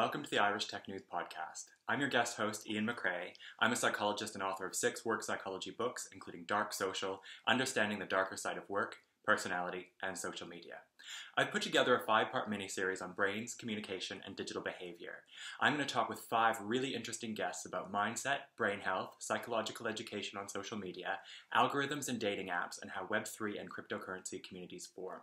welcome to the Irish Tech News Podcast. I'm your guest host, Ian MacRae. I'm a psychologist and author of six work psychology books, including Dark Social, Understanding the Darker Side of Work, Personality, and Social Media. I've put together a five part mini series on brains, communication, and digital behavior. I'm going to talk with five really interesting guests about mindset, brain health, psychological education on social media, algorithms and dating apps, and how Web3 and cryptocurrency communities form.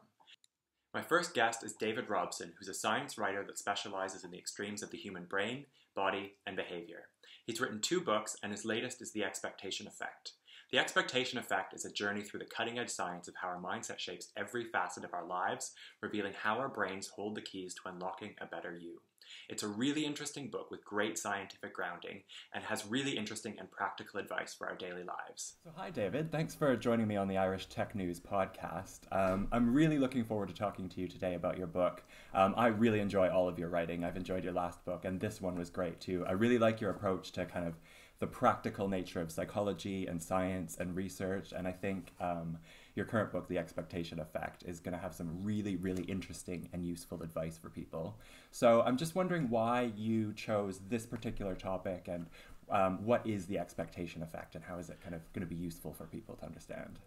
My first guest is David Robson, who's a science writer that specializes in the extremes of the human brain, body, and behavior. He's written two books, and his latest is The Expectation Effect. The Expectation Effect is a journey through the cutting edge science of how our mindset shapes every facet of our lives, revealing how our brains hold the keys to unlocking a better you. It's a really interesting book with great scientific grounding and has really interesting and practical advice for our daily lives. So, hi, David. Thanks for joining me on the Irish Tech News podcast. Um, I'm really looking forward to talking to you today about your book. Um, I really enjoy all of your writing. I've enjoyed your last book, and this one was great too. I really like your approach to kind of the practical nature of psychology and science and research. And I think um, your current book, The Expectation Effect, is going to have some really, really interesting and useful advice for people. So I'm just wondering why you chose this particular topic and um, what is the expectation effect and how is it kind of going to be useful for people to understand?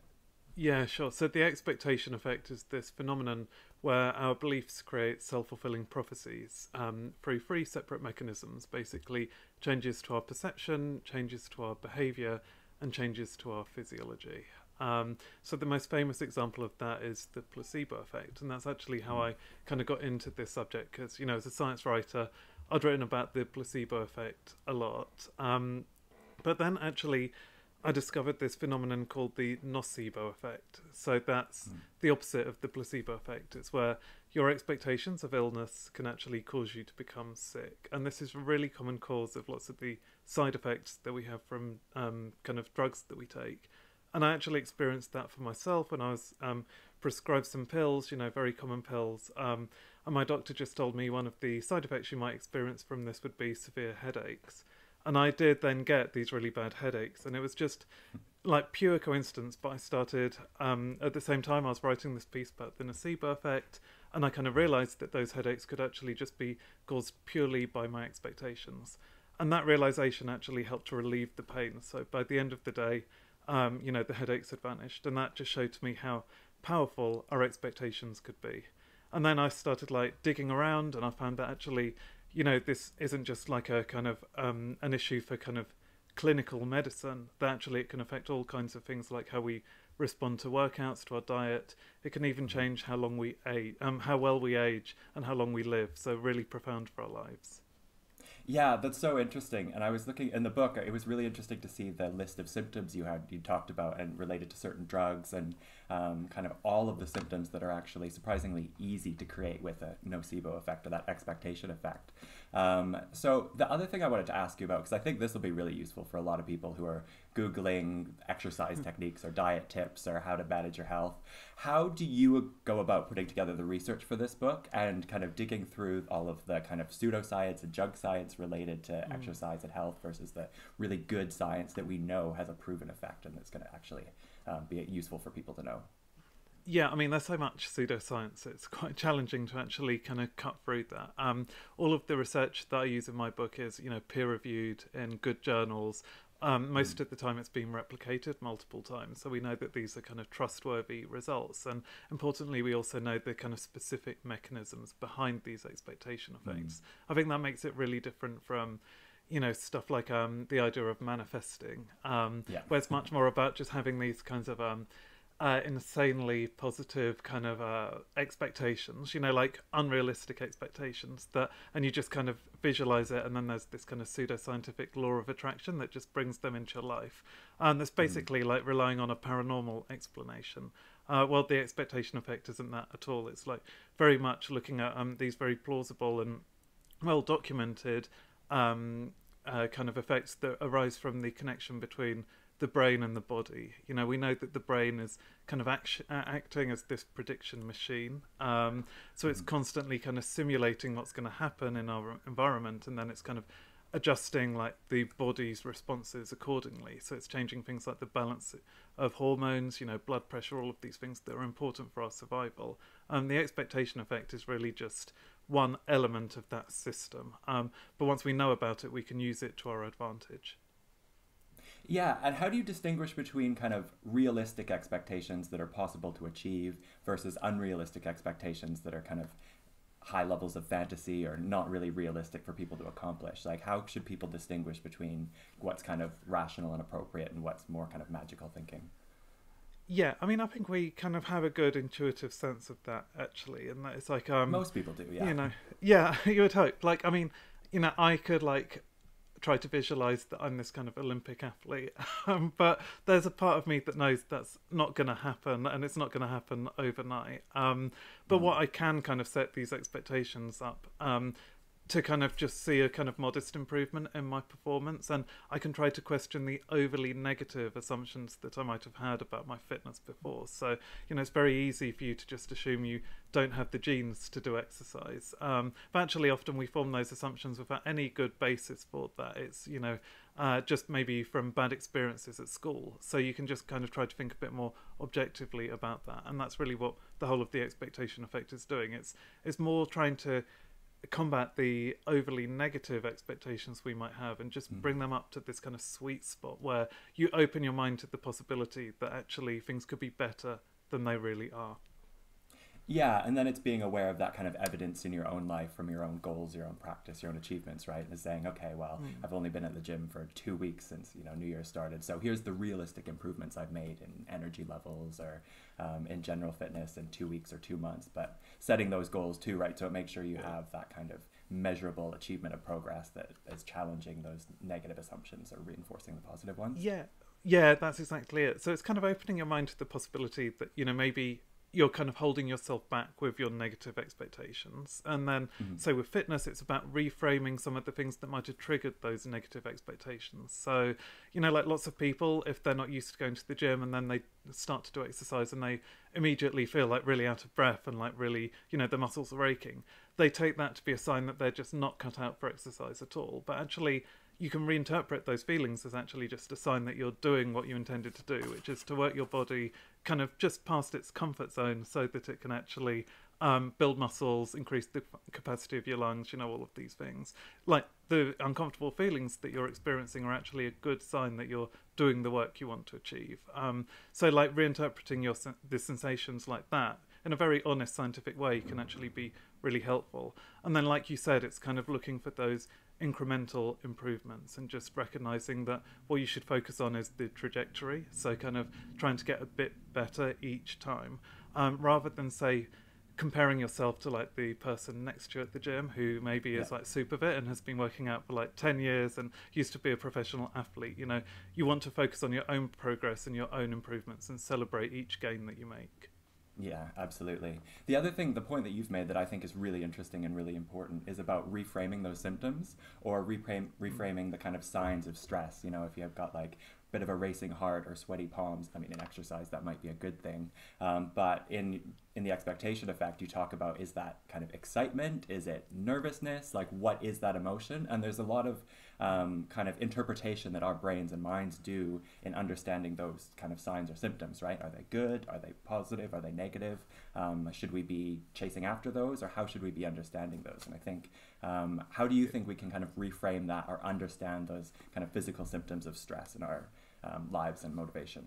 Yeah, sure. So the expectation effect is this phenomenon where our beliefs create self fulfilling prophecies um, through three separate mechanisms basically, changes to our perception, changes to our behavior, and changes to our physiology. Um, so the most famous example of that is the placebo effect, and that's actually how I kind of got into this subject because you know as a science writer, I'd written about the placebo effect a lot, um, but then actually I discovered this phenomenon called the nocebo effect. So that's mm. the opposite of the placebo effect. It's where your expectations of illness can actually cause you to become sick. And this is a really common cause of lots of the side effects that we have from um, kind of drugs that we take. And I actually experienced that for myself when I was um, prescribed some pills, you know, very common pills. Um, and my doctor just told me one of the side effects you might experience from this would be severe headaches and I did then get these really bad headaches, and it was just like pure coincidence. But I started um, at the same time I was writing this piece about the nocebo effect, and I kind of realised that those headaches could actually just be caused purely by my expectations, and that realization actually helped to relieve the pain. So by the end of the day, um, you know, the headaches had vanished, and that just showed to me how powerful our expectations could be. And then I started like digging around, and I found that actually you know, this isn't just like a kind of um, an issue for kind of clinical medicine. That actually it can affect all kinds of things like how we respond to workouts, to our diet. It can even change how long we age, um, how well we age, and how long we live. So really profound for our lives. Yeah, that's so interesting. And I was looking in the book, it was really interesting to see the list of symptoms you had you talked about and related to certain drugs and um, kind of all of the symptoms that are actually surprisingly easy to create with a nocebo effect or that expectation effect. Um, so the other thing I wanted to ask you about, because I think this will be really useful for a lot of people who are Googling exercise mm. techniques or diet tips or how to manage your health. How do you go about putting together the research for this book and kind of digging through all of the kind of pseudoscience and junk science related to mm. exercise and health versus the really good science that we know has a proven effect and that's going to actually um, be useful for people to know? Yeah, I mean, there's so much pseudoscience. It's quite challenging to actually kind of cut through that. Um, all of the research that I use in my book is, you know, peer reviewed in good journals. Um, most mm. of the time, it's been replicated multiple times, so we know that these are kind of trustworthy results. And importantly, we also know the kind of specific mechanisms behind these expectation effects. Mm. I think that makes it really different from you know stuff like um, the idea of manifesting, um, yeah. where it's much more about just having these kinds of um, uh, insanely positive kind of uh, expectations, you know, like unrealistic expectations that, and you just kind of visualize it, and then there's this kind of pseudo-scientific law of attraction that just brings them into your life, and that's hmm. basically mm. like relying on a paranormal explanation. Uh, well, the expectation effect isn't that at all. It's like very much looking at um, these very plausible and well documented um, uh, kind of effects that arise from the connection between the brain and the body. You know, we know that the brain is kind of act- acting as this prediction machine. Um, so it's mm-hmm. constantly kind of simulating what's going to happen in our environment, and then it's kind of adjusting like the body's responses accordingly. So it's changing things like the balance of hormones, you know, blood pressure, all of these things that are important for our survival. And um, the expectation effect is really just one element of that system. Um, but once we know about it, we can use it to our advantage. Yeah, and how do you distinguish between kind of realistic expectations that are possible to achieve versus unrealistic expectations that are kind of high levels of fantasy or not really realistic for people to accomplish? Like, how should people distinguish between what's kind of rational and appropriate and what's more kind of magical thinking? Yeah, I mean, I think we kind of have a good intuitive sense of that actually, and that it's like um, most people do. Yeah, you know, yeah, you would hope. Like, I mean, you know, I could like try to visualize that I'm this kind of Olympic athlete. Um, but there's a part of me that knows that's not going to happen and it's not going to happen overnight. Um, but mm. what I can kind of set these expectations up um, to kind of just see a kind of modest improvement in my performance and I can try to question the overly negative assumptions that I might have had about my fitness before. So, you know, it's very easy for you to just assume you don't have the genes to do exercise. Um, but actually, often we form those assumptions without any good basis for that. It's, you know, uh, just maybe from bad experiences at school. So you can just kind of try to think a bit more objectively about that. And that's really what the whole of the expectation effect is doing. It's, it's more trying to combat the overly negative expectations we might have and just mm. bring them up to this kind of sweet spot where you open your mind to the possibility that actually things could be better than they really are. Yeah, and then it's being aware of that kind of evidence in your own life from your own goals, your own practice, your own achievements, right? And saying, okay, well, mm. I've only been at the gym for two weeks since you know New Year started, so here's the realistic improvements I've made in energy levels or um, in general fitness in two weeks or two months. But setting those goals too, right? So it makes sure you have that kind of measurable achievement of progress that is challenging those negative assumptions or reinforcing the positive ones. Yeah, yeah, that's exactly it. So it's kind of opening your mind to the possibility that you know maybe you're kind of holding yourself back with your negative expectations. And then, mm-hmm. so with fitness, it's about reframing some of the things that might have triggered those negative expectations. So, you know, like lots of people, if they're not used to going to the gym and then they start to do exercise and they immediately feel like really out of breath and like really, you know, the muscles are aching, they take that to be a sign that they're just not cut out for exercise at all. But actually, you can reinterpret those feelings as actually just a sign that you're doing what you intended to do, which is to work your body kind of just past its comfort zone so that it can actually um, build muscles, increase the capacity of your lungs, you know, all of these things. Like the uncomfortable feelings that you're experiencing are actually a good sign that you're doing the work you want to achieve. Um, so, like reinterpreting your the sensations like that in a very honest scientific way can actually be really helpful. And then, like you said, it's kind of looking for those incremental improvements and just recognizing that what you should focus on is the trajectory. So, kind of trying to get a bit better each time um, rather than say, comparing yourself to like the person next to you at the gym who maybe is yeah. like super fit and has been working out for like 10 years and used to be a professional athlete you know you want to focus on your own progress and your own improvements and celebrate each gain that you make yeah, absolutely. The other thing, the point that you've made that I think is really interesting and really important is about reframing those symptoms or reframe, reframing the kind of signs of stress. You know, if you've got like a bit of a racing heart or sweaty palms, I mean, in exercise, that might be a good thing. Um, but in in the expectation effect, you talk about is that kind of excitement? Is it nervousness? Like, what is that emotion? And there's a lot of um, kind of interpretation that our brains and minds do in understanding those kind of signs or symptoms, right? Are they good? Are they positive? Are they negative? Um, should we be chasing after those or how should we be understanding those? And I think, um, how do you think we can kind of reframe that or understand those kind of physical symptoms of stress in our um, lives and motivation?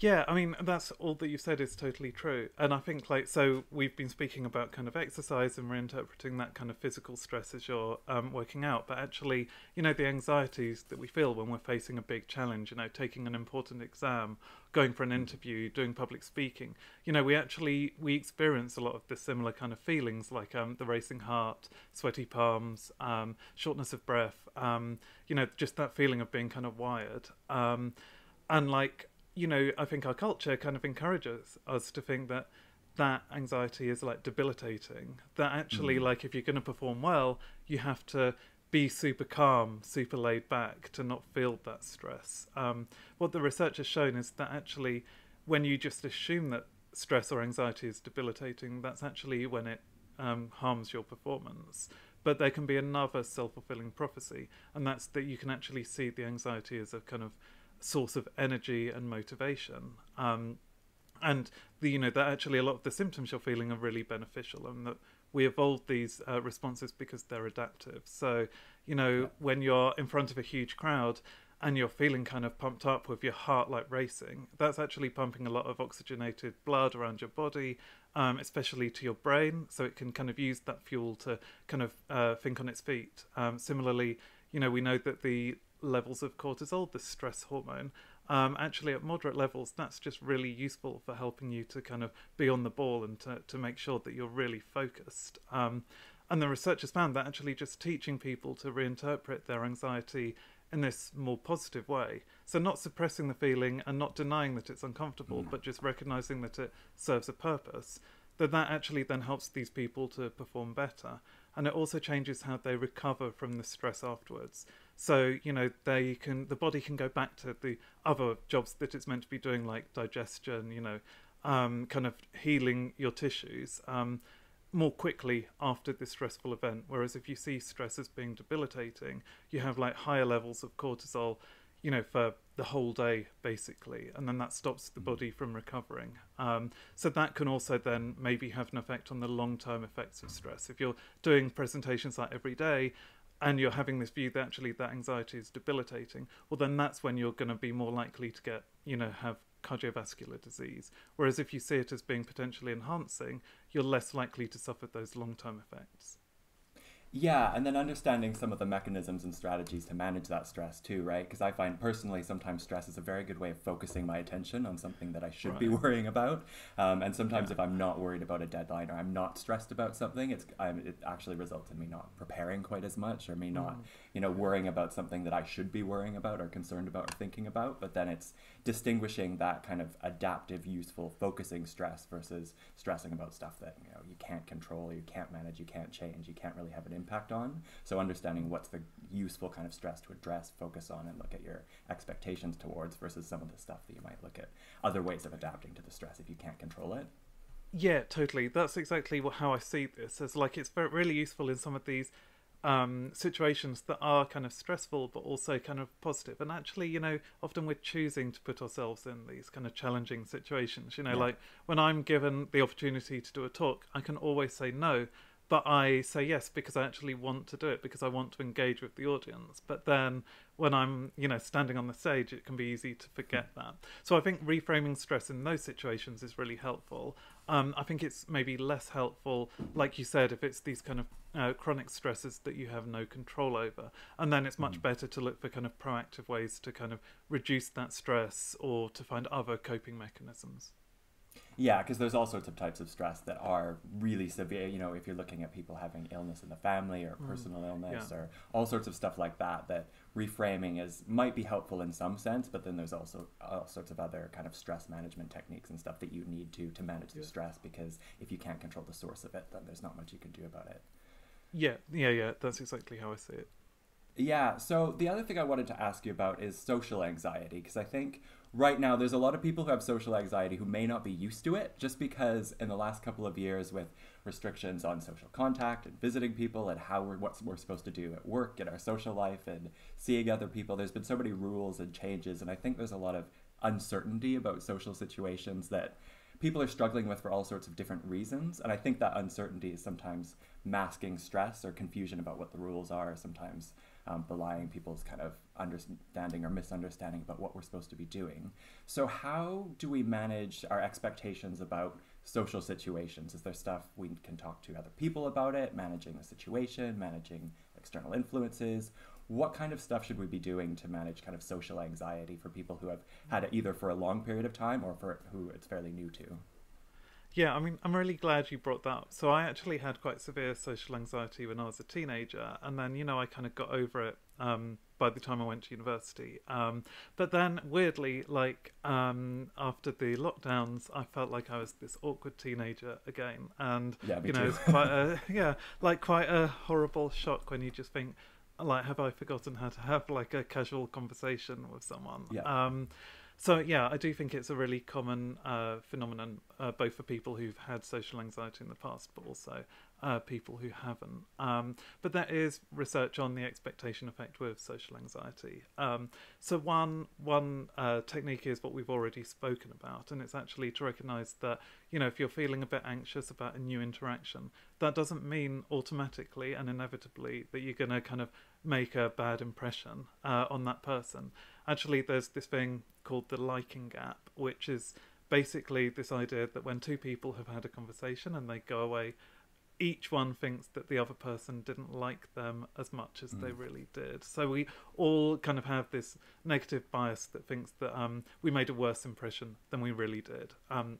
Yeah, I mean that's all that you said is totally true, and I think like so we've been speaking about kind of exercise and reinterpreting that kind of physical stress as you're um, working out, but actually, you know, the anxieties that we feel when we're facing a big challenge, you know, taking an important exam, going for an interview, doing public speaking, you know, we actually we experience a lot of the similar kind of feelings like um, the racing heart, sweaty palms, um, shortness of breath, um, you know, just that feeling of being kind of wired, um, and like you know, I think our culture kind of encourages us to think that that anxiety is like debilitating. That actually, mm. like, if you're going to perform well, you have to be super calm, super laid back to not feel that stress. Um, what the research has shown is that actually, when you just assume that stress or anxiety is debilitating, that's actually when it um, harms your performance. But there can be another self fulfilling prophecy, and that's that you can actually see the anxiety as a kind of source of energy and motivation. Um, and the, you know that actually a lot of the symptoms you're feeling are really beneficial, and that we evolved these uh, responses because they're adaptive. So you know yeah. when you're in front of a huge crowd and you're feeling kind of pumped up with your heart like racing, that's actually pumping a lot of oxygenated blood around your body, um, especially to your brain, so it can kind of use that fuel to kind of uh, think on its feet. Um, similarly, you know, we know that the levels of cortisol, the stress hormone, um, actually at moderate levels, that's just really useful for helping you to kind of be on the ball and to, to make sure that you're really focused. Um, and the researchers found that actually just teaching people to reinterpret their anxiety in this more positive way. So, not suppressing the feeling and not denying that it's uncomfortable, mm. but just recognizing that it serves a purpose, that that actually then helps these people to perform better. And it also changes how they recover from the stress afterwards. So, you know, they can the body can go back to the other jobs that it's meant to be doing, like digestion, you know, um, kind of healing your tissues. Um, more quickly after this stressful event. Whereas if you see stress as being debilitating, you have like higher levels of cortisol, you know, for the whole day basically, and then that stops the mm. body from recovering. Um, so that can also then maybe have an effect on the long-term effects of stress. If you're doing presentations like every day, and you're having this view that actually that anxiety is debilitating, well, then that's when you're going to be more likely to get, you know, have cardiovascular disease. Whereas if you see it as being potentially enhancing, you're less likely to suffer those long term effects. Yeah, and then understanding some of the mechanisms and strategies to manage that stress too, right? Because I find personally sometimes stress is a very good way of focusing my attention on something that I should right. be worrying about. Um, and sometimes yeah. if I'm not worried about a deadline or I'm not stressed about something, it's I'm, it actually results in me not preparing quite as much or me not, mm. You know, worrying about something that I should be worrying about or concerned about or thinking about. But then it's distinguishing that kind of adaptive, useful, focusing stress versus stressing about stuff that you know you can't control, you can't manage, you can't change, you can't really have an impact on. So understanding what's the useful kind of stress to address, focus on, and look at your expectations towards versus some of the stuff that you might look at other ways of adapting to the stress if you can't control it. Yeah, totally. That's exactly how I see this. As like it's very really useful in some of these um, situations that are kind of stressful but also kind of positive. And actually, you know, often we're choosing to put ourselves in these kind of challenging situations. You know, yeah. like when I'm given the opportunity to do a talk, I can always say no but I say yes because I actually want to do it because I want to engage with the audience. But then when I'm, you know, standing on the stage, it can be easy to forget that. So I think reframing stress in those situations is really helpful. Um, I think it's maybe less helpful, like you said, if it's these kind of uh, chronic stresses that you have no control over. And then it's much mm. better to look for kind of proactive ways to kind of reduce that stress or to find other coping mechanisms. Yeah, because there's all sorts of types of stress that are really severe. You know, if you're looking at people having illness in the family or mm. personal mm, illness yeah. or all sorts of stuff like that, that reframing is might be helpful in some sense, but then there's also all sorts of other kind of stress management techniques and stuff that you need to to manage yeah. the stress because if you can't control the source of it, then there's not much you can do about it. Yeah, yeah, yeah. That's exactly how I see it. Yeah. So the other thing I wanted to ask you about is social anxiety because I think right now there's a lot of people who have social anxiety who may not be used to it just because in the last couple of years with restrictions on social contact and visiting people and how we're what we're supposed to do at work in our social life and seeing other people there's been so many rules and changes and I think there's a lot of uncertainty about social situations that people are struggling with for all sorts of different reasons and I think that uncertainty is sometimes masking stress or confusion about what the rules are sometimes um, belying people's kind of understanding or misunderstanding about what we're supposed to be doing. So, how do we manage our expectations about social situations? Is there stuff we can talk to other people about it, managing the situation, managing external influences? What kind of stuff should we be doing to manage kind of social anxiety for people who have had it either for a long period of time or for who it's fairly new to? Yeah, I mean, I'm really glad you brought that up. So I actually had quite severe social anxiety when I was a teenager, and then you know I kind of got over it um, by the time I went to university. Um, but then, weirdly, like um, after the lockdowns, I felt like I was this awkward teenager again, and yeah, you know, it's quite a yeah, like quite a horrible shock when you just think, like, have I forgotten how to have like a casual conversation with someone? Yeah. Um, so yeah, I do think it's a really common uh, phenomenon, uh, both for people who've had social anxiety in the past, but also uh, people who haven't. Um, but there is research on the expectation effect with social anxiety. Um, so one one uh, technique is what we've already spoken about, and it's actually to recognise that you know if you're feeling a bit anxious about a new interaction, that doesn't mean automatically and inevitably that you're going to kind of make a bad impression uh, on that person. Actually, there's this thing called the liking gap, which is basically this idea that when two people have had a conversation and they go away each one thinks that the other person didn't like them as much as mm. they really did. So we all kind of have this negative bias that thinks that um, we made a worse impression than we really did. Um,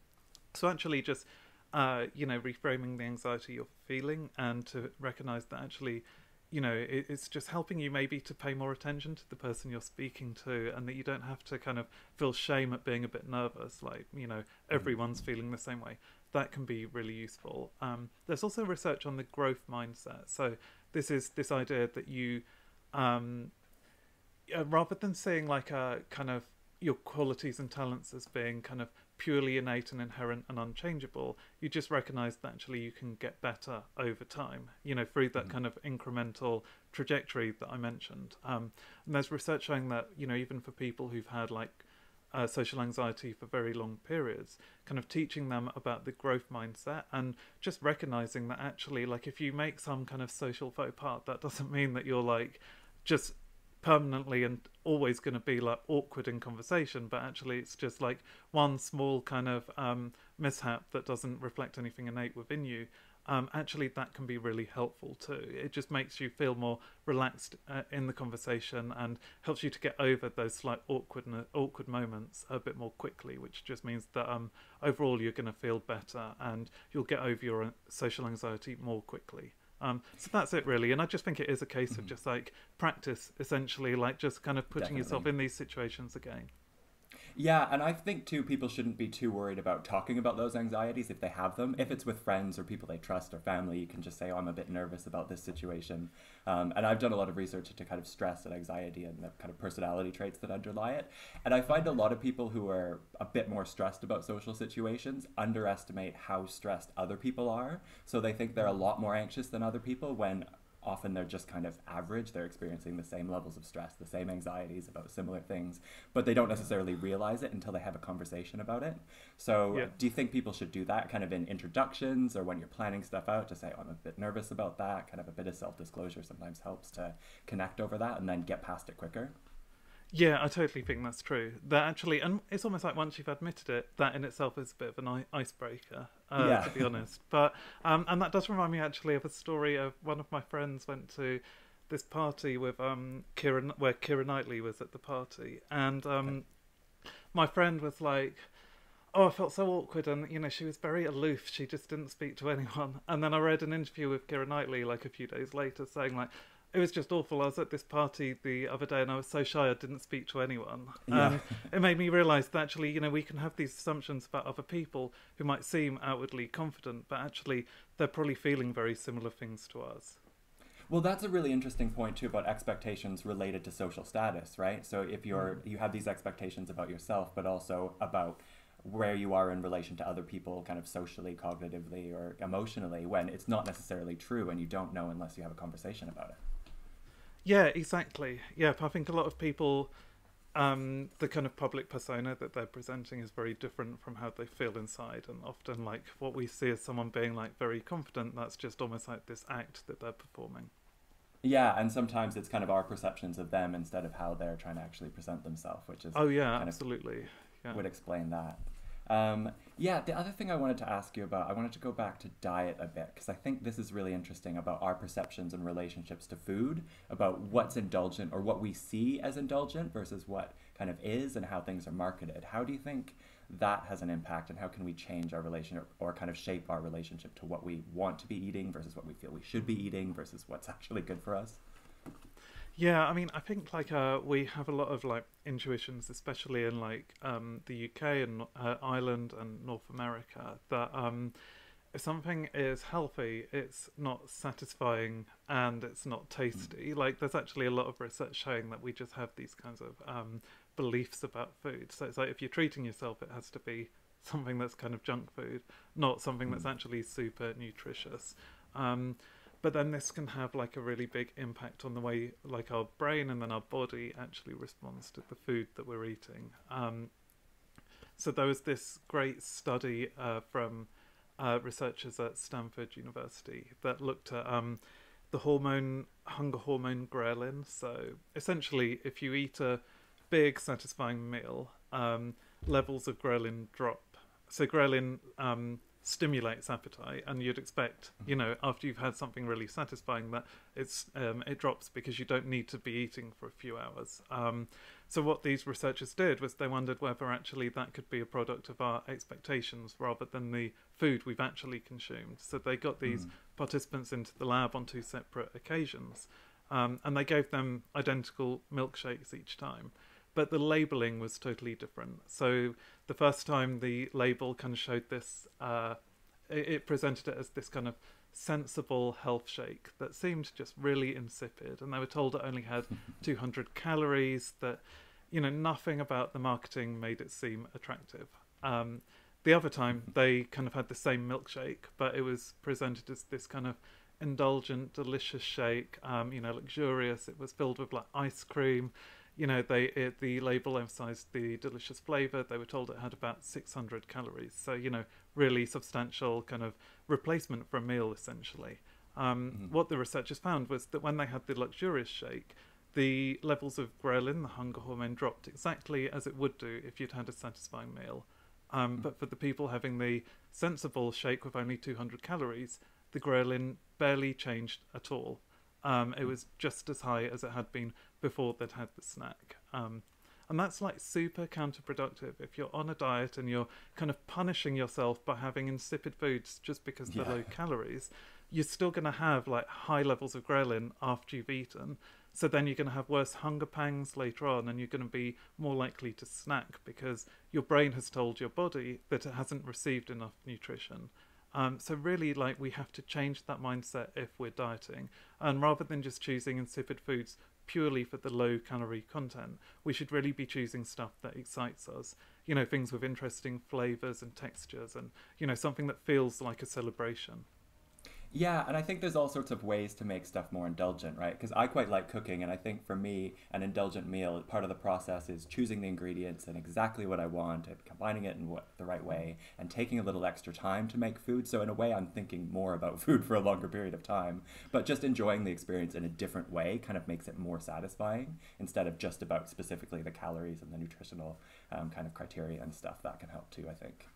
so actually, just uh, you know, reframing the anxiety you're feeling and to recognize that actually, you know, it, it's just helping you maybe to pay more attention to the person you're speaking to, and that you don't have to kind of feel shame at being a bit nervous. Like you know, mm. everyone's feeling the same way that can be really useful. Um, there's also research on the growth mindset. So this is this idea that you, um, uh, rather than seeing like a kind of your qualities and talents as being kind of purely innate and inherent and unchangeable, you just recognize that actually you can get better over time, you know, through that mm-hmm. kind of incremental trajectory that I mentioned. Um, and there's research showing that, you know, even for people who've had like uh, social anxiety for very long periods, kind of teaching them about the growth mindset and just recognizing that actually, like, if you make some kind of social faux pas, that doesn't mean that you're like just permanently and always going to be like awkward in conversation, but actually, it's just like one small kind of um, mishap that doesn't reflect anything innate within you um, actually that can be really helpful too. It just makes you feel more relaxed uh, in the conversation and helps you to get over those slight awkward awkward moments a bit more quickly, which just means that um, overall you're going to feel better and you'll get over your uh, social anxiety more quickly. Um, so that's it really, and I just think it is a case mm-hmm. of just like practice, essentially, like just kind of putting Definitely. yourself in these situations again. Yeah, and I think too, people shouldn't be too worried about talking about those anxieties if they have them. If it's with friends or people they trust or family, you can just say, "Oh, I'm a bit nervous about this situation." Um, and I've done a lot of research into kind of stress and anxiety and the kind of personality traits that underlie it. And I find a lot of people who are a bit more stressed about social situations underestimate how stressed other people are. So they think they're a lot more anxious than other people when often they're just kind of average. They're experiencing the same levels of stress, the same anxieties about similar things, but they don't necessarily realize it until they have a conversation about it. So, yeah. do you think people should do that kind of in introductions or when you're planning stuff out to say, oh, I'm a bit nervous about that? Kind of a bit of self disclosure sometimes helps to connect over that and then get past it quicker. Yeah, I totally think that's true. That actually, and it's almost like once you've admitted it, that in itself is a bit of an icebreaker, uh, yeah. to be honest. But um, and that does remind me actually of a story of one of my friends went to this party with um Keira, where Keira Knightley was at the party, and um, okay. my friend was like. Oh, I felt so awkward, and you know she was very aloof. She just didn't speak to anyone. And then I read an interview with Keira Knightley like a few days later, saying like, it was just awful. I was at this party the other day and I was so shy I didn't speak to anyone. Yeah. Um, it made me realise that actually, you know, we can have these assumptions about other people who might seem outwardly confident, but actually they're probably feeling very similar things to us. Well, that's a really interesting point too about expectations related to social status, right? So if you're mm. you have these expectations about yourself, but also about where you are in relation to other people, kind of socially, cognitively, or emotionally, when it's not necessarily true and you don't know unless you have a conversation about it. Yeah, exactly. Yeah, I think a lot of people, um, the kind of public persona that they're presenting is very different from how they feel inside, and often like what we see as someone being like very confident, that's just almost like this act that they're performing. Yeah, and sometimes it's kind of our perceptions of them instead of how they're trying to actually present themselves, which is oh yeah, absolutely. Yeah. Would explain that. Um, yeah, the other thing I wanted to ask you about, I wanted to go back to diet a bit because I think this is really interesting about our perceptions and relationships to food, about what's indulgent or what we see as indulgent versus what kind of is and how things are marketed. How do you think that has an impact and how can we change our relationship or kind of shape our relationship to what we want to be eating versus what we feel we should be eating versus what's actually good for us? Yeah, I mean, I think like uh, we have a lot of like intuitions, especially in like um, the UK and uh, Ireland and North America, that um, if something is healthy, it's not satisfying and it's not tasty. Mm. Like, there's actually a lot of research showing that we just have these kinds of um, beliefs about food. So it's like if you're treating yourself, it has to be something that's kind of junk food, not something that's actually super nutritious. Um, but then this can have like a really big impact on the way like our brain and then our body actually responds to the food that we're eating. Um, so there was this great study uh, from uh, researchers at Stanford University that looked at um, the hormone hunger hormone ghrelin. So essentially, if you eat a big satisfying meal, um, levels of ghrelin drop. So ghrelin um, stimulates appetite, and you'd expect, you know, after you've had something really satisfying, that it's um, it drops because you don't need to be eating for a few hours. Um, so what these researchers did was they wondered whether actually that could be a product of our expectations rather than the food we've actually consumed. So they got these mm. participants into the lab on two separate occasions, um, and they gave them identical milkshakes each time but the labeling was totally different. So the first time the label kind of showed this, uh, it, it, presented it as this kind of sensible health shake that seemed just really insipid, and they were told it only had 200 calories. That you know nothing about the marketing made it seem attractive. Um, the other time they kind of had the same milkshake, but it was presented as this kind of indulgent, delicious shake. Um, you know, luxurious. It was filled with like ice cream you know, they it, the label emphasized the delicious flavor. They were told it had about 600 calories, so you know, really substantial kind of replacement for a meal, essentially. Um, mm-hmm. What the researchers found was that when they had the luxurious shake, the levels of ghrelin, the hunger hormone, dropped exactly as it would do if you'd had a satisfying meal. Um, mm-hmm. But for the people having the sensible shake with only 200 calories, the ghrelin barely changed at all. Um, it mm. was just as high as it had been before they'd had the snack. Um, and that's like super counterproductive. If you're on a diet and you're kind of punishing yourself by having insipid foods just because they're yeah. low calories, you're still going to have like high levels of ghrelin after you've eaten. So then you're going to have worse hunger pangs later on, and you're going to be more likely to snack because your brain has told your body that it hasn't received enough nutrition. Um, so really, like we have to change that mindset if we're dieting, and rather than just choosing insipid foods purely for the low calorie content, we should really be choosing stuff that excites us. You know, things with interesting flavors and textures, and you know, something that feels like a celebration. Yeah, and I think there's all sorts of ways to make stuff more indulgent, right? Because I quite like cooking, and I think for me, an indulgent meal, part of the process is choosing the ingredients and exactly what I want, and combining it in what, the right way, and taking a little extra time to make food. So, in a way, I'm thinking more about food for a longer period of time, but just enjoying the experience in a different way kind of makes it more satisfying instead of just about specifically the calories and the nutritional um, kind of criteria and stuff. That can help too, I think.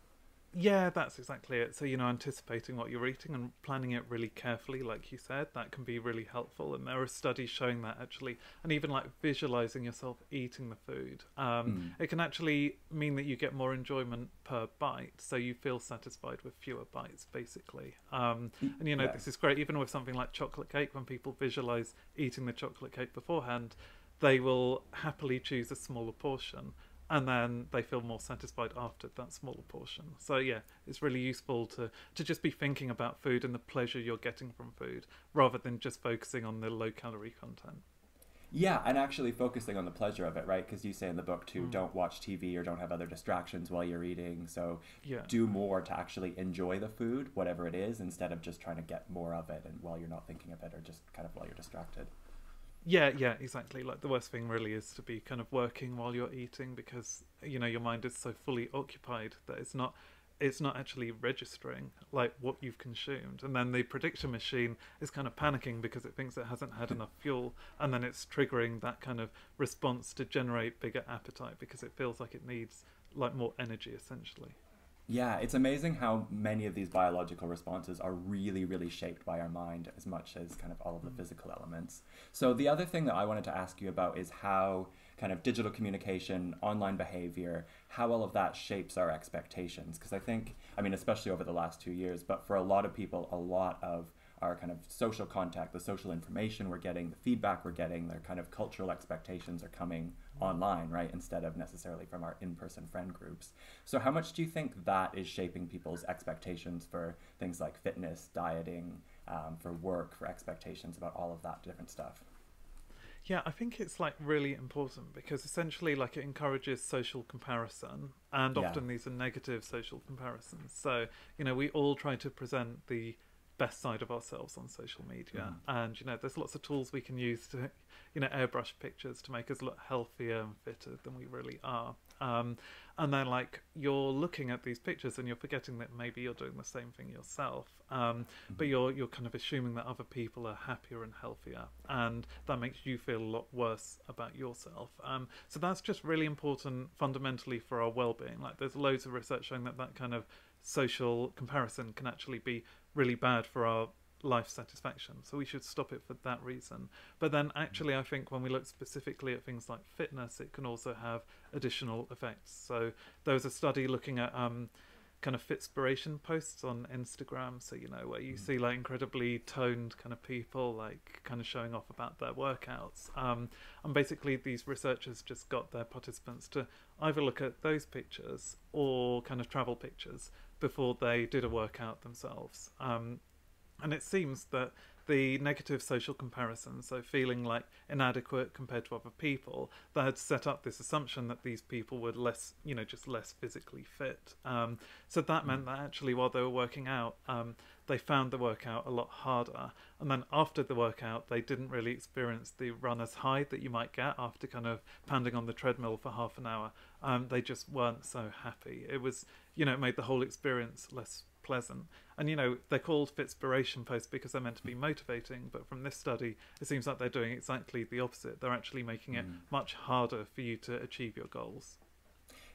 Yeah, that's exactly it. So, you know, anticipating what you're eating and planning it really carefully, like you said, that can be really helpful. And there are studies showing that actually, and even like visualizing yourself eating the food, um, mm. it can actually mean that you get more enjoyment per bite. So you feel satisfied with fewer bites, basically. Um, and, you know, yeah. this is great, even with something like chocolate cake, when people visualize eating the chocolate cake beforehand, they will happily choose a smaller portion and then they feel more satisfied after that smaller portion. So yeah, it's really useful to to just be thinking about food and the pleasure you're getting from food rather than just focusing on the low calorie content. Yeah, and actually focusing on the pleasure of it, right? Because you say in the book too, mm. don't watch TV or don't have other distractions while you're eating. So yeah. do more to actually enjoy the food, whatever it is, instead of just trying to get more of it and while you're not thinking of it or just kind of while you're distracted. Yeah, yeah, exactly. Like the worst thing really is to be kind of working while you're eating because you know your mind is so fully occupied that it's not it's not actually registering like what you've consumed and then the prediction machine is kind of panicking because it thinks it hasn't had enough fuel and then it's triggering that kind of response to generate bigger appetite because it feels like it needs like more energy essentially yeah, it's amazing how many of these biological responses are really, really shaped by our mind as much as kind of all of the mm. physical elements. So, the other thing that I wanted to ask you about is how kind of digital communication, online behavior, how all of that shapes our expectations. Because I think, I mean, especially over the last two years, but for a lot of people, a lot of our kind of social contact, the social information we're getting, the feedback we're getting, their kind of cultural expectations are coming online, right, instead of necessarily from our in person friend groups. So, how much do you think that is shaping people's expectations for things like fitness, dieting, um, for work, for expectations about all of that different stuff? Yeah, I think it's like really important because essentially, like, it encourages social comparison, and Yeah. often these are negative social comparisons. So, you know, we all try to present the best side of ourselves on social media, and you know, there's lots of tools we can use to, you know, airbrush pictures to make us look healthier and fitter than we really are. Um, and then, like, you're looking at these pictures and you're forgetting that maybe you're doing the same thing yourself, um, but you're you're kind of assuming that other people are happier and healthier, and that makes you feel a lot worse about yourself. Um, so that's just really important fundamentally for our well-being. Like, there's loads of research showing that that kind of social comparison can actually be really bad for our life satisfaction. So we should stop it for that reason. But then, actually, I think when we look specifically at things like fitness, it can also have additional effects. So there was a study looking at um, kind of fitspiration posts on Instagram. So you know where you see like incredibly toned kind of people like kind of showing off about their workouts. Um, and basically, these researchers just got their participants to either look at those pictures or kind of travel pictures before they did a workout themselves. Um, and it seems that the negative social comparison, so feeling like inadequate compared to other people, that had set up this assumption that these people were less, you know, just less physically fit. Um, so that meant that actually, while they were working out, um, they found the workout a lot harder. And then after the workout, they didn't really experience the runner's high that you might get after kind of pounding on the treadmill for half an hour. Um, they just weren't so happy. It was, you know, it made the whole experience less pleasant. And you know, they're called Fitspiration posts because they're meant to be motivating, but from this study, it seems like they're doing exactly the opposite. They're actually making it much harder for you to achieve your goals.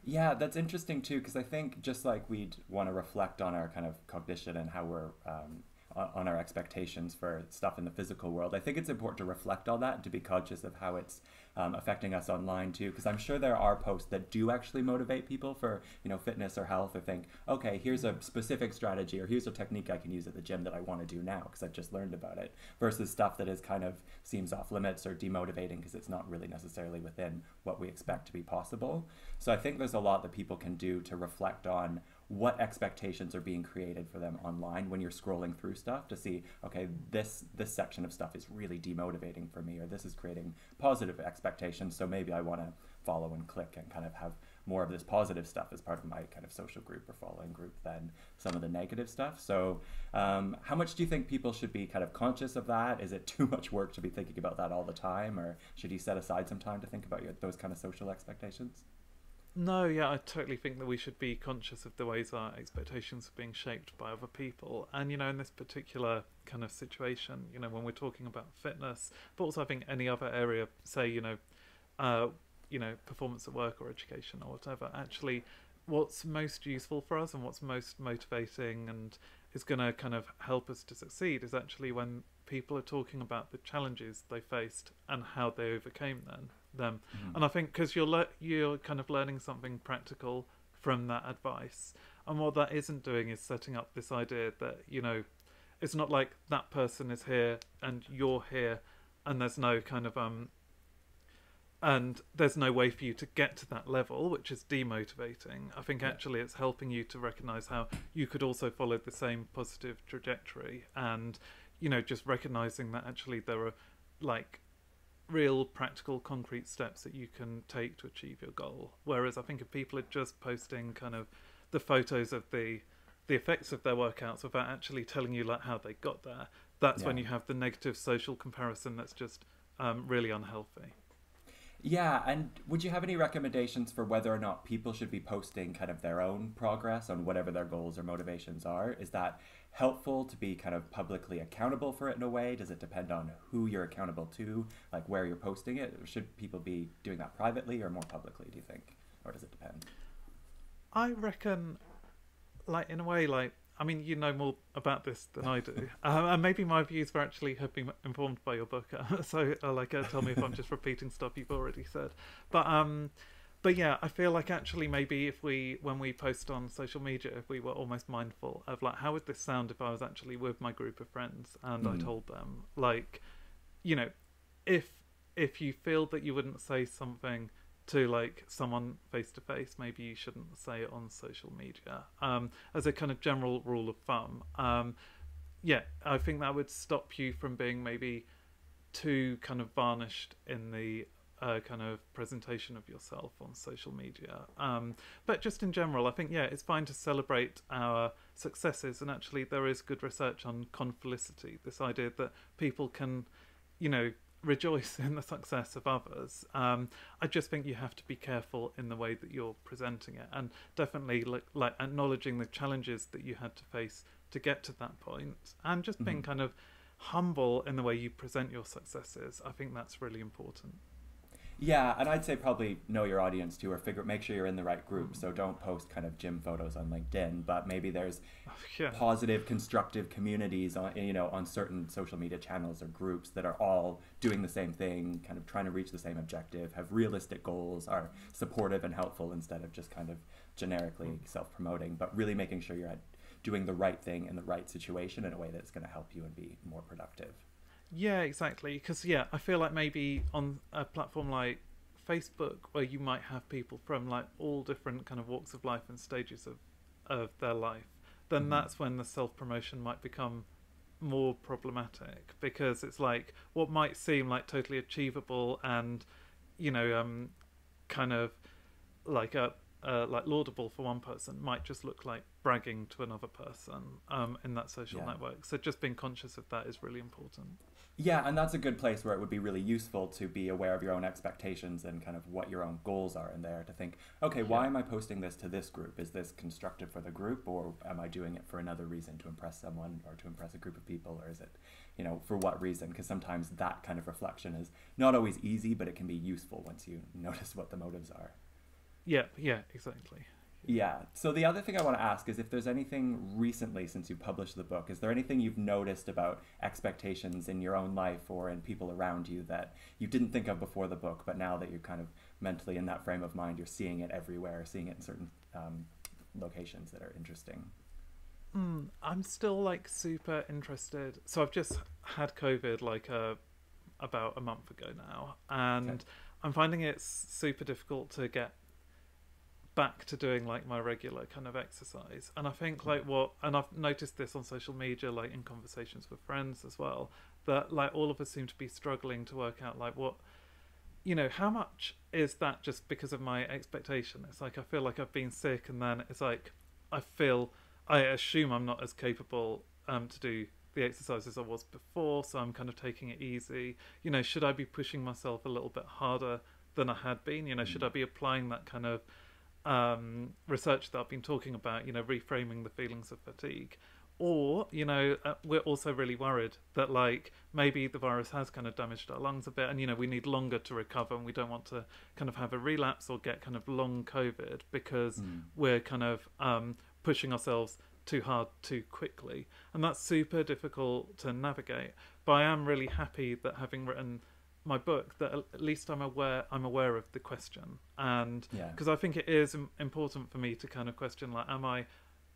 Yeah, that's interesting too, because I think just like we'd want to reflect on our kind of cognition and how we're um, on, our expectations for stuff in the physical world, I think it's important to reflect on that and to be conscious of how it's um, affecting us online too. Because I'm sure there are posts that do actually motivate people for you know fitness or health, or think, okay, here's a specific strategy or here's a technique I can use at the gym that I want to do now because I've just learned about it, versus stuff that is kind of seems off limits or demotivating because it's not really necessarily within what we expect to be possible. So I think there's a lot that people can do to reflect on what expectations are being created for them online when you're scrolling through stuff to see okay this this section of stuff is really demotivating for me or this is creating positive expectations so maybe i want to follow and click and kind of have more of this positive stuff as part of my kind of social group or following group than some of the negative stuff. So um, how much do you think people should be kind of conscious of that? Is it too much work to be thinking about that all the time or should you set aside some time to think about your, those kind of social expectations No, yeah, I totally think that we should be conscious of the ways our expectations are being shaped by other people. And, you know, in this particular kind of situation, you know, when we're talking about fitness, but also I think any other area, say, you know, uh, you know, performance at work or education or whatever, actually what's most useful for us and what's most motivating and is going to kind of help us to succeed is actually when people are talking about the challenges they faced and how they overcame them them. And i think because you're le- you're kind of learning something practical from that advice and what that isn't doing is setting up this idea that you know it's not like that person is here and you're here and there's no kind of um and there's no way for you to get to that level, which is demotivating. I think actually it's helping you to recognize how you could also follow the same positive trajectory and, you know, just recognizing that actually there are like real practical concrete steps that you can take to achieve your goal. Whereas I think if people are just posting kind of the photos of the the effects of their workouts without actually telling you like how they got there, that's when you have the negative social comparison that's just um, really unhealthy. Yeah, and would you have any recommendations for whether or not people should be posting kind of their own progress on whatever their goals or motivations are? Is that helpful to be kind of publicly accountable for it in a way? Does it depend on who you're accountable to, like where you're posting it? Should people be doing that privately or more publicly, do you think? Or does it depend? I reckon, like in a way, like I mean, you know more about this than I do, um, and maybe my views were actually have been informed by your book. Uh, so, uh, like, uh, tell me if I'm just repeating stuff you've already said. But um, but yeah, I feel like actually maybe if we when we post on social media, if we were almost mindful of like how would this sound if I was actually with my group of friends and I Mm. told them like, you know, if if you feel that you wouldn't say something to like someone face to face, maybe you shouldn't say it on social media. Um, as a kind of general rule of thumb, um, yeah, I think that would stop you from being maybe too kind of varnished in the uh, kind of presentation of yourself on social media. Um, but just in general, I think yeah, it's fine to celebrate our successes, and actually there is good research on confelicity. This idea that people can, you know, rejoice in the success of others. Um, I just think you have to be careful in the way that you're presenting it, and definitely like, like acknowledging the challenges that you had to face to get to that point, and just being Mhm. kind of humble in the way you present your successes. I think that's really important. Yeah, and I'd say probably know your audience too, or figure make sure you're in the right group. So mm-hmm. don't post kind of gym photos on LinkedIn, but maybe there's oh, Yeah. positive, constructive communities on you know on certain social media channels or groups that are all doing the same thing, kind of trying to reach the same objective, have realistic goals, are mm-hmm. supportive and helpful instead of just kind of generically mm-hmm. self-promoting, but really making sure you're at doing the right thing in the right situation in a way that's going to help you and be more productive. Yeah, exactly. Because yeah, I feel like maybe on a platform like Facebook, where you might have people from like all different kind of walks of life and stages of of their life, then Mhm. that's when the self promotion might become more problematic because it's like what might seem like totally achievable and you know um kind of like a uh, like laudable for one person might just look like bragging to another person um, in that social Yeah. network. So just being conscious of that is really important. Yeah, and that's a good place where it would be really useful to be aware of your own expectations and kind of what your own goals are in there to think, okay, why am I posting this to this group? Is this constructive for the group or am I doing it for another reason to impress someone or to impress a group of people or is it, you know, for what reason? Because sometimes that kind of reflection is not always easy, but it can be useful once you notice what the motives are. Yeah, yeah, exactly. Yeah. So the other thing I want to ask is if there's anything recently since you published the book, is there anything you've noticed about expectations in your own life or in people around you that you didn't think of before the book, but now that you're kind of mentally in that frame of mind, you're seeing it everywhere, seeing it in certain um, locations that are interesting? Mm, I'm still like super interested. So I've just had COVID like uh, about a month ago now, and Okay. I'm finding it's super difficult to get back to doing like my regular kind of exercise. And I think like what, and I've noticed this on social media, like in conversations with friends as well, that like all of us seem to be struggling to work out like what you know, how much is that just because of my expectation? It's like I feel like I've been sick, and then it's like I feel I assume I'm not as capable um, to do the exercises I was before, so I'm kind of taking it easy. You know, should I be pushing myself a little bit harder than I had been? You know, should I be applying that kind of um, research that I've been talking about? You know, reframing the feelings of fatigue. Or, you know, uh, we're also really worried that, like, maybe the virus has kind of damaged our lungs a bit, and, you know, we need longer to recover, and we don't want to kind of have a relapse or get kind of long COVID because Mm. we're kind of um, pushing ourselves too hard too quickly. And that's super difficult to navigate. But I am really happy that having written my book, that at least I'm aware I'm aware of the question, and Yeah. because I think it is important for me to kind of question like, am I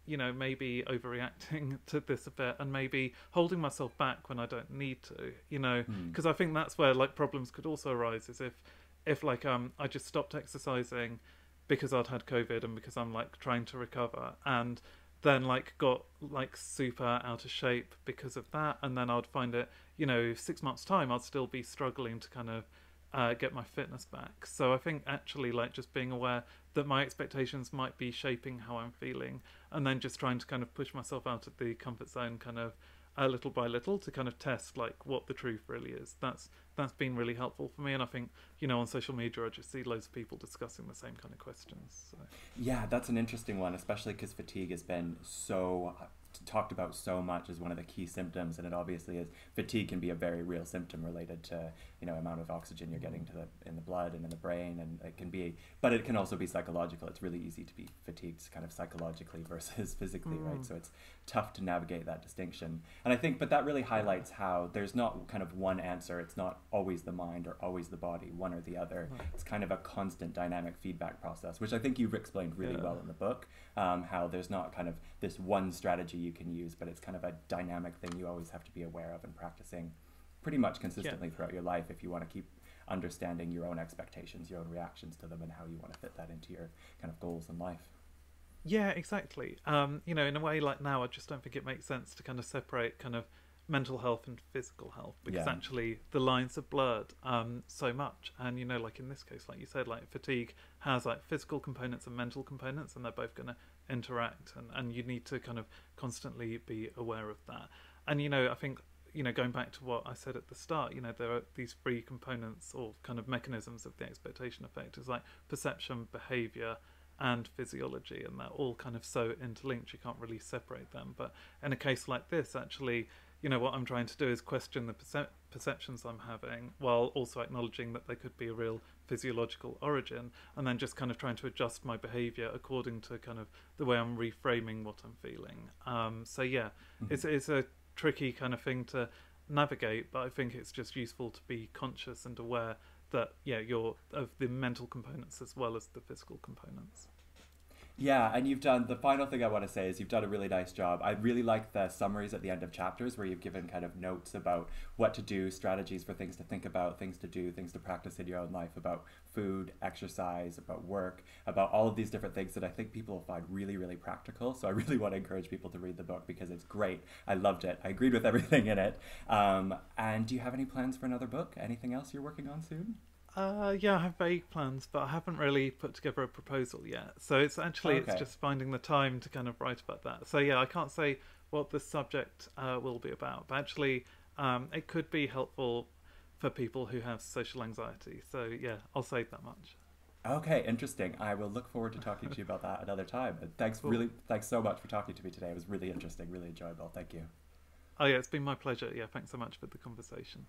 you know, maybe overreacting to this a bit and maybe holding myself back when I don't need to, you know, Mm. because I think that's where like problems could also arise is if, if like um I just stopped exercising because I'd had COVID and because I'm like trying to recover and then like got like super out of shape because of that and then I'd find it, you know, six months time I'd still be struggling to kind of uh, get my fitness back. So I think actually like just being aware that my expectations might be shaping how I'm feeling, and then just trying to kind of push myself out of the comfort zone, kind of uh, little by little, to kind of test like what the truth really is. That's that's been really helpful for me, and I think you know on social media I just see loads of people discussing the same kind of questions. So. Yeah, that's an interesting one, especially because fatigue has been so talked about so much as one of the key symptoms, and it obviously is. Fatigue can be a very real symptom related to you know amount of oxygen you're getting to the in the blood and in the brain, and it can be, but it can also be psychological. It's really easy to be fatigued, kind of psychologically versus physically, right? Mm. So it's tough to navigate that distinction, and I think, but that really highlights how there's not kind of one answer. It's not always the mind or always the body, one or the other Right. it's kind of a constant dynamic feedback process, which I think you've explained really Yeah. well in the book. Um, how there's not kind of this one strategy you can use, but it's kind of a dynamic thing you always have to be aware of and practicing pretty much consistently throughout your life if you want to keep understanding your own expectations, your own reactions to them, and how you want to fit that into your kind of goals in life. Yeah, exactly. Um, you know, in a way like now, I just don't think it makes sense to kind of separate kind of mental health and physical health because Yeah. actually the lines are blurred um, so much. And you know, like in this case, like you said, like fatigue has like physical components and mental components, and they're both going to interact, and and you need to kind of constantly be aware of that. And you know, I think you know, going back to what I said at the start, you know, there are these three components or kind of mechanisms of the expectation effect is like perception, behavior, and physiology, and they're all kind of so interlinked you can't really separate them. But in a case like this, actually, you know, what I'm trying to do is question the percep- perceptions I'm having while also acknowledging that they could be a real physiological origin, and then just kind of trying to adjust my behavior according to kind of the way I'm reframing what I'm feeling. Um, so yeah, it's it's a tricky kind of thing to navigate, but I think it's just useful to be conscious and aware that yeah, you're of the mental components as well as the physical components. Yeah, and you've done the final thing I want to say is you've done a really nice job. I really like the summaries at the end of chapters where you've given kind of notes about what to do, strategies for things to think about, things to do, things to practice in your own life about food, exercise, about work, about all of these different things that I think people will find really, really practical. So I really want to encourage people to read the book because it's great. I loved it. I agreed with everything in it. Um, and do you have any plans for another book? Anything else you're working on soon? Uh, yeah, I have vague plans, but I haven't really put together a proposal yet. So it's actually Okay. it's just finding the time to kind of write about that. So yeah, I can't say what the subject uh, will be about, but actually, um, it could be helpful for people who have social anxiety. So yeah, I'll say that much. Okay, interesting. I will look forward to talking to you about that another time. And thanks, Cool. really, thanks so much for talking to me today. It was really interesting, really enjoyable. Thank you. Oh yeah, it's been my pleasure. Yeah, thanks so much for the conversation.